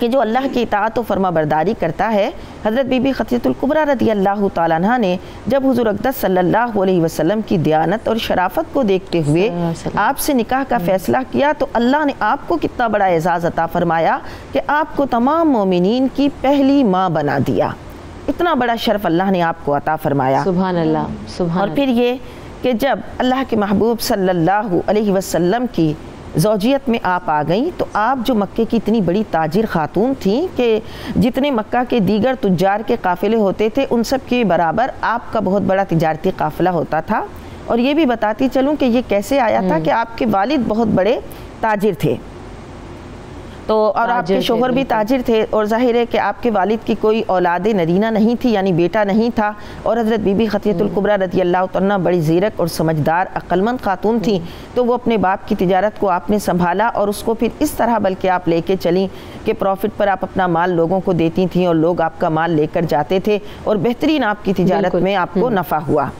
कि जो अल्लाह की इतात व फरमा बरदारी करता है हज़रत बीबी ख़तीतुल्कुबरा रदी अल्लाह तह ने जब हजूर अकदस सल्लल्लाहु अलैहि वसल्लम की दयानत और शराफत को देखते हुए आपसे निकाह का फ़ैसला किया तो अल्लाह ने आपको कितना बड़ा एजाज़ अता फ़रमाया कि आपको तमाम मोमिन की पहली माँ बना दिया। इतना बड़ा शर्फ अल्लाह ने आपको अता फ़रमाया। सुबह अल्लाह सुबह और फिर ये कि जब अल्लाह के महबूब सल्लल्लाहु अलैहि वसल्लम की जोजियत में आप आ गई तो आप जो मक्के की इतनी बड़ी ताजिर खातून थी कि जितने मक्का के दीगर तुजार के काफ़िले होते थे उन सब के बराबर आपका बहुत बड़ा तजारती काफ़िला होता था। और ये भी बताती चलूँ कि ये कैसे आया था हम्म। कि आपके वालिद बहुत बड़े ताजिर थे। तो और आपके शोहर भी ताजिर थे और ज़ाहिर है कि आपके वालिद की कोई औलाद नदीना नहीं थी यानी बेटा नहीं था। और हज़रत बीबी ख़तीतुल्कुबरा रदी अल्लाह तन्ना बड़ी ज़ीरक और समझदार अक्लमंद खातून थी। तो वो अपने बाप की तजारत को आपने संभाला और उसको फिर इस तरह बल्कि आप लेके चली कि प्रॉफिट पर आप अपना माल लोगों को देती थी और लोग आपका माल लेकर जाते थे और बेहतरीन आपकी तजारत में आपको हम्म। नफ़ा हुआ।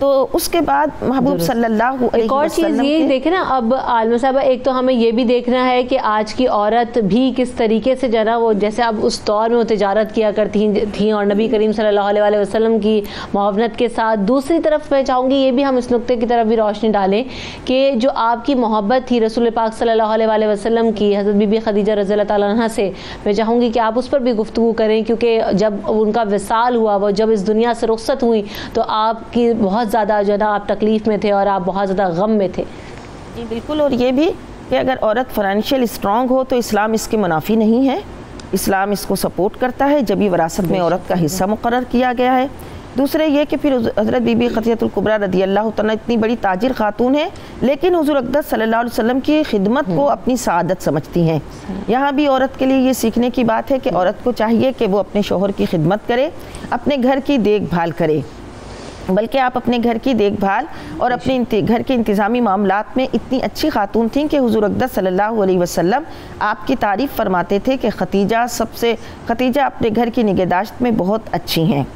तो उसके बाद महबूब सल्लल्लाहु अलैहि एक और चीज़ ये देखे ना अब आलम साहब एक तो हमें ये भी देखना है कि आज की औरत भी किस तरीके से जना वो जैसे अब उस दौर में वो तजारत किया करती थी और नबी करीम सल्लल्लाहु अलैहि वसल्लम की मुआवनत के साथ। दूसरी तरफ़ मैं चाहूँगी ये भी हम इस नुक्ते की तरफ़ भी रोशनी डालें कि जो आपकी मोहब्बत थी रसूल पाक सल्लल्लाहु अलैहि वसल्लम की हज़रत बीबी खदीजा रज़ी तह से मैं चाहूँगी कि आप उस पर भी गुफ्तु करें क्योंकि जब उनका विसाल हुआ वो जब इस दुनिया से रुख्सत हुई तो आपकी बहुत ज़्यादा जो है ना आप तकलीफ़ में थे और आप बहुत ज़्यादा गम में थे। जी बिल्कुल और ये भी कि अगर औरत फाइनेंशियल स्ट्रॉन्ग हो तो इस्लाम इसके मुनाफी नहीं है। इस्लाम इसको सपोर्ट करता है जब विरासत में औरत का हिस्सा मुकर किया गया है। दूसरे ये कि फिर हज़रत बीबी खतीतुल्कुबरा रदी अल्लाह तना इतनी बड़ी ताजिर खातून है लेकिन हजूर अकदस सल्लल्लाहु अलैहि वसल्लम की खिदमत को हम्म। अपनी सादत समझती हैं। यहाँ भी औरत के लिए ये सीखने की बात है कि औरत को चाहिए कि वो अपने शोहर की खिदमत करे अपने घर की देखभाल करे। बल्कि आप अपने घर की देखभाल और अपने घर के इंतज़ामी मामला में इतनी अच्छी खातून थी कि हजूर अकदस सल्लल्लाहु अलैहि वसल्लम आपकी तारीफ़ फरमाते थे कि खतीजा सबसे खतीजा अपने घर की निगहदाश्त में बहुत अच्छी हैं।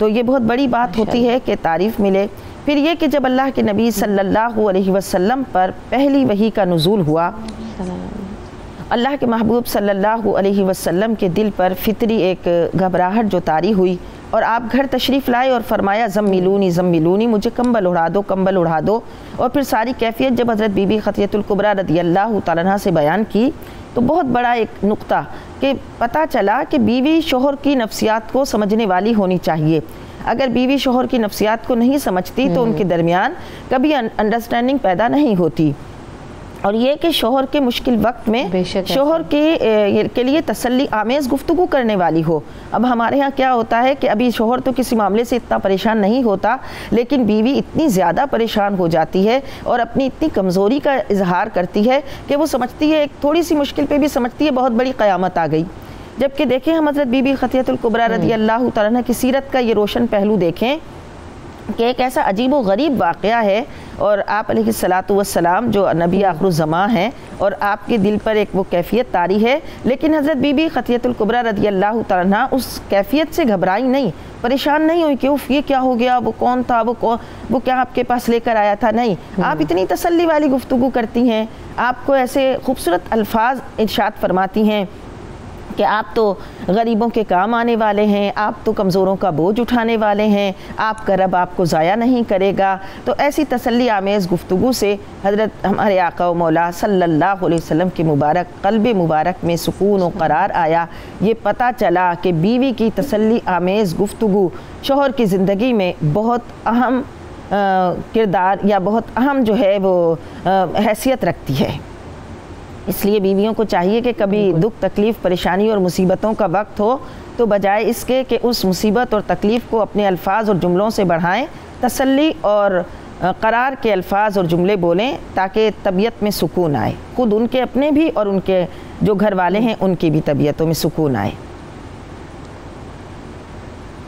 तो ये बहुत बड़ी बात होती है कि तारीफ़ मिले। फिर ये कि जब अल्लाह के नबी सल्लल्लाहु अलैहि वसल्लम पर पहली वही का नज़ूल हुआ अल्लाह के महबूब सल्लल्लाहु अलैहि वसल्लम के दिल पर फितरी एक घबराहट जो तारी हुई और आप घर तशरीफ़ लाए और फरमाया ज़म मिलूनी ज़म मिलूनी मुझे कम्बल उड़ा दो कम्बल उड़ा दो। और फिर सारी कैफियत जब हज़रत बीबी ख़तीतुल्कुबरा रदी अल्लाह तह से बयान की तो बहुत बड़ा एक नुक्ता कि पता चला कि बीवी शोहर की नफ्सियात को समझने वाली होनी चाहिए। अगर बीवी शोहर की नफ्सियात को नहीं समझती तो उनके दरमियान कभी अंडरस्टैंडिंग पैदा नहीं होती। और ये कि शोहर के मुश्किल वक्त में शोहर के के लिए तसल्ली आमेज़ गुफ्तु करने वाली हो। अब हमारे यहाँ क्या होता है कि अभी शोहर तो किसी मामले से इतना परेशान नहीं होता लेकिन बीवी इतनी ज़्यादा परेशान हो जाती है और अपनी इतनी कमज़ोरी का इजहार करती है कि वो समझती है एक थोड़ी सी मुश्किल पर भी समझती है बहुत बड़ी क़्यामत आ गई। जबकि देखें हम हज़रत बीबी ख़तियतुल्कुबरा रदी हम्म। अल्लाह तह की सीरत का ये रोशन पहलू देखें कि एक ऐसा अजीब व गरीब वाक़ है और आप सलाम जो नबी आखर आखरुज़मा हैं और आपके दिल पर एक वो कैफियत तारी है लेकिन हज़रत बीबी ख़तीतुल्कुबरा रदी अल्लाह तना उस कैफियत से घबराई नहीं परेशान नहीं हुई कि उफ ये क्या हो गया वो कौन था वो कौन वो क्या आपके पास लेकर आया था नहीं हम्म। आप इतनी तसल्ली वाली गुफ्तु करती हैं आपको ऐसे खूबसूरत अल्फाज इर्शाद फरमाती हैं कि आप तो गरीबों के काम आने वाले हैं, आप तो कमज़ोरों का बोझ उठाने वाले हैं, आपका रब आपको ज़ाया नहीं करेगा। तो ऐसी तसली आमेज़ गुफ्तु से हज़रत हमारे आका मौला अलैहि वसल्लम के मुबारक, कल्ब मुबारक में सुकून व करार आया। ये पता चला कि बीवी की तसली आमेज़ गुफ्तु शोहर की ज़िंदगी में बहुत अहम किरदार या बहुत अहम जो है वो हैसियत रखती है। इसलिए बीवियों को चाहिए कि कभी दुख तकलीफ़ परेशानी और मुसीबतों का वक्त हो तो बजाय इसके कि उस मुसीबत और तकलीफ़ को अपने अल्फाज और जुमलों से बढ़ाएँ तसल्ली और करार के अल्फाज और जुमले बोलें ताकि तबीयत में सुकून आए। खुद उनके अपने भी और उनके जो घर वाले हैं उनकी भी तबीयतों में सुकून आए।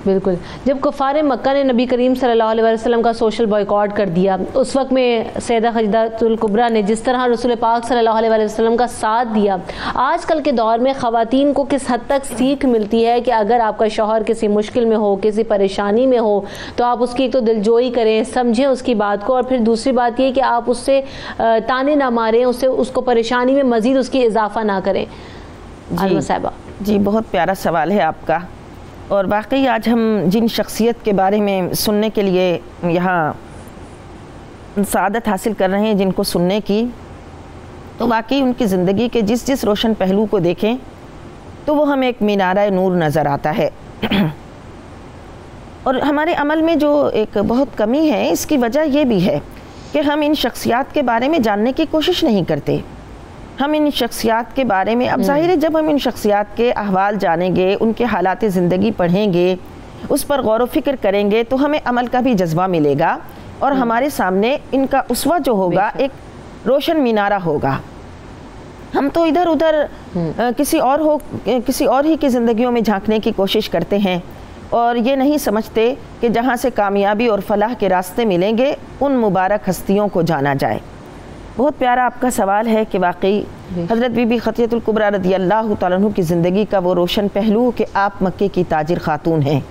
बिल्कुल। जब कुफार मक्का ने नबी करीम सल्लल्लाहु अलैहि वसल्लम का सोशल बॉयकॉट कर दिया उस वक्त में सैदा खजदातुल्कुबरा ने जिस तरह रसूल पाक सल्लल्लाहु अलैहि वसल्लम का साथ दिया आजकल के दौर में ख़वातीन को किस हद तक सीख मिलती है कि अगर आपका शोहर किसी मुश्किल में हो किसी परेशानी में हो तो आप उसकी एक तो दिलजोई करें समझें उसकी बात को और फिर दूसरी बात ये कि आप उससे ताने ना मारें उससे उसको परेशानी में मज़ीद उसकी इजाफ़ा ना करें। आलमा साहबा। जी बहुत प्यारा सवाल है आपका। और वाकई आज हम जिन शख्सियत के बारे में सुनने के लिए यहाँ सादत हासिल कर रहे हैं, जिनको सुनने की तो वाकई उनकी ज़िंदगी के जिस जिस रोशन पहलू को देखें तो वो हमें एक मीनारा नूर नज़र आता है। और हमारे अमल में जो एक बहुत कमी है, इसकी वजह ये भी है कि हम इन शख्सियात के बारे में जानने की कोशिश नहीं करते। हम इन शख्सियात के बारे में अब। ज़ाहिर है जब हम इन शख्सियात के अहवाल जानेंगे उनके हालात ज़िंदगी पढ़ेंगे उस पर गौर फ़िक्र करेंगे तो हमें अमल का भी जज्बा मिलेगा और हम्म। हमारे सामने इनका उसवा जो होगा एक रोशन मीनारा होगा हम तो इधर उधर हम्म। किसी और हो किसी और ही की ज़िंदगियों में झांकने की कोशिश करते हैं और ये नहीं समझते कि जहाँ से कामयाबी और फलाह के रास्ते मिलेंगे उन मुबारक हस्तियों को जाना जाए बहुत प्यारा आपका सवाल है कि वाकई हज़रत बीबी ख़तियतुल्कुबरा रदी अल्लाह तु की ज़िंदगी का वो रोशन पहलू कि आप मक्के की ताजिर ख़ातून हैं।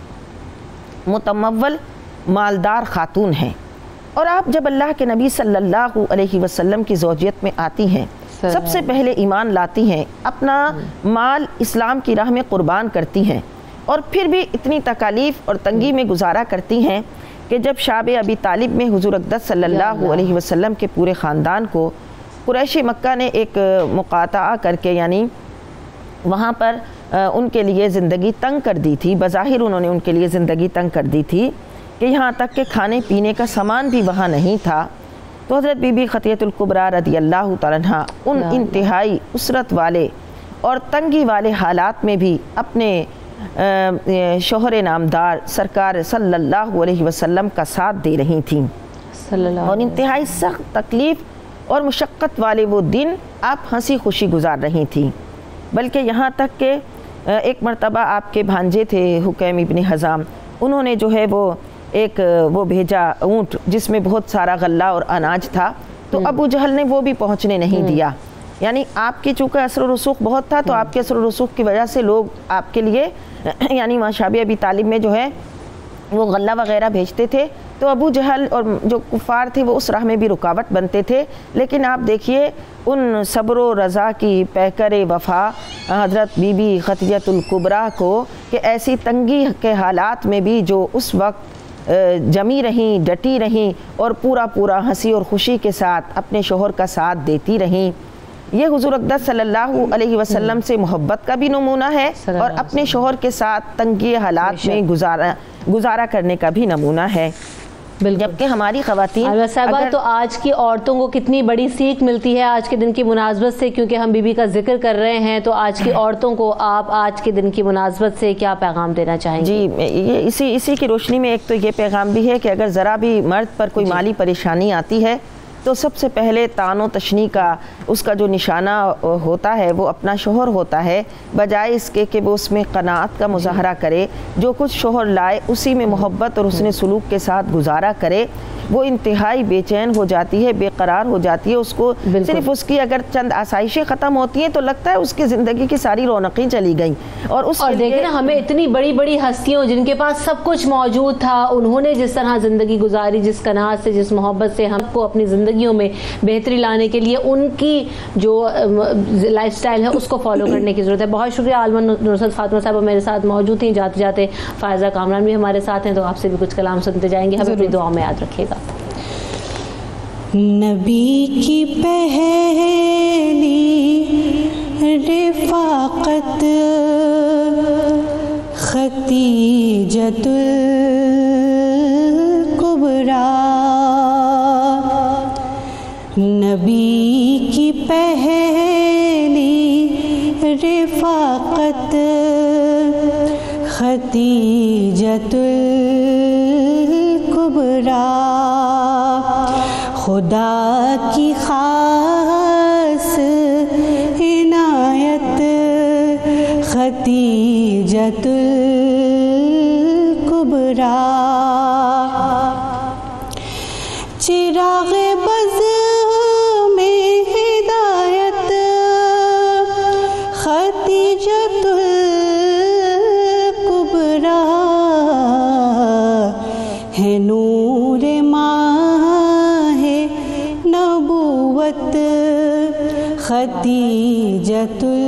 मुतमवल मालदार ख़ातून हैं। और आप जब अल्लाह के नबी सल्लल्लाहु अलैहि वसल्लम की जोजियत में आती हैं सबसे पहले ईमान लाती हैं अपना माल इस्लाम की राह में क़ुरबान करती हैं और फिर भी इतनी तकालीफ़ और तंगी में गुजारा करती हैं कि जब शाब अबी तालिब में हुजूर अकदस सल्लल्लाहु अलैहि वसल्लम के पूरे ख़ानदान को कुरैशी मक्का ने एक मुकाता करके यानी वहाँ पर उनके लिए ज़िंदगी तंग कर दी थी। बज़ाहिर उन्होंने उनके लिए ज़िंदगी तंग कर दी थी कि यहाँ तक कि खाने पीने का सामान भी वहाँ नहीं था। तो हज़रत बीबी ख़तियतुल्कुबरा रदी अल्लाह तहा उन इंतहाई उसरत वाले और तंगी वाले हालात में भी अपने शोहर नामदार सरकार सल्लल्लाहु अलैहि वसल्लम का साथ दे रही थी। और इंतहाई सख्त तकलीफ़ और मुशक्क़त वाले वो दिन आप हँसी खुशी गुजार रही थी। बल्कि यहाँ तक के एक मरतबा आपके भांजे थे हुकैम इबन हज़ाम। उन्होंने जो है वो एक वो भेजा ऊँट जिसमें बहुत सारा गल्ला और अनाज था। तो हम्म। अबू जहल ने वो भी पहुँचने नहीं हम्म। दिया। यानी आपकी चूँकि असर रसूख बहुत था तो हम्म। आपके असर रसूख की वजह से लोग आपके लिए यानी माशाबी अभी तालिब में जो है वो गल्ला वगैरह भेजते थे। तो अबू जहल और जो कुफ़ार थे वो उस राह में भी रुकावट बनते थे। लेकिन आप देखिए उन सब्र रज़ा की पैकर वफ़ा हज़रत बीबी ख़तियतुल्कुबरा को कि ऐसी तंगी के हालात में भी जो उस वक्त जमी रहीं डटी रहीं और पूरा पूरा हँसी और खुशी के साथ अपने शोहर का साथ देती रहीं। ये हुजूर अकदस सल्लल्लाहु अलैहि वसल्लम से मोहब्बत का भी नमूना है और अपने शोहर के साथ तंगी हालात में गुजारा गुजारा करने का भी नमूना है। जबकि हमारी खातन तो आज की औरतों को कितनी बड़ी सीख मिलती है आज के दिन की मुनासबत से क्योंकि हम बीबी का ज़िक्र कर रहे हैं तो आज की औरतों को आप आज के दिन की मुनासबत से क्या पैगाम देना चाहेंगे? जी ये इसी इसी की रोशनी में एक तो ये पैगाम भी है कि अगर ज़रा भी मर्द पर कोई माली परेशानी आती है तो सबसे पहले तानो तशनी का उसका जो निशाना होता है वो अपना शोहर होता है। बजाय इसके कि वो उसमें कनात का मुजाहरा करे जो कुछ शोहर लाए उसी में मोहब्बत और उसने सलूक के साथ गुजारा करे। वो इंतहाई बेचैन हो जाती है बेकरार हो जाती है उसको। सिर्फ़ उसकी अगर चंद आसाइशें ख़त्म होती हैं तो लगता है उसकी ज़िंदगी की सारी रौनकें चली गई। और उस और देखें ना हमें इतनी बड़ी बड़ी हस्तियों जिनके पास सब कुछ मौजूद था उन्होंने जिस तरह ज़िंदगी गुजारी जिस कनात से जिस मोहब्बत से हमको अपनी ज़िंदगियों में बेहतरी लाने के लिए उनकी जो लाइफ स्टाइल है उसको फॉलो करने की ज़रूरत है। बहुत शुक्रिया आलमन नुसरत फातमा साहब मेरे साथ मौजूद थी जाते जाते फायजा कामरान भी हमारे साथ हैं तो आपसे भी कुछ कलाम सुनते जाएँगे। हमें अपनी दुआ में याद रखिएगा। नबी की पहली रिफाकत खतीजतुल खतीजतुल святой.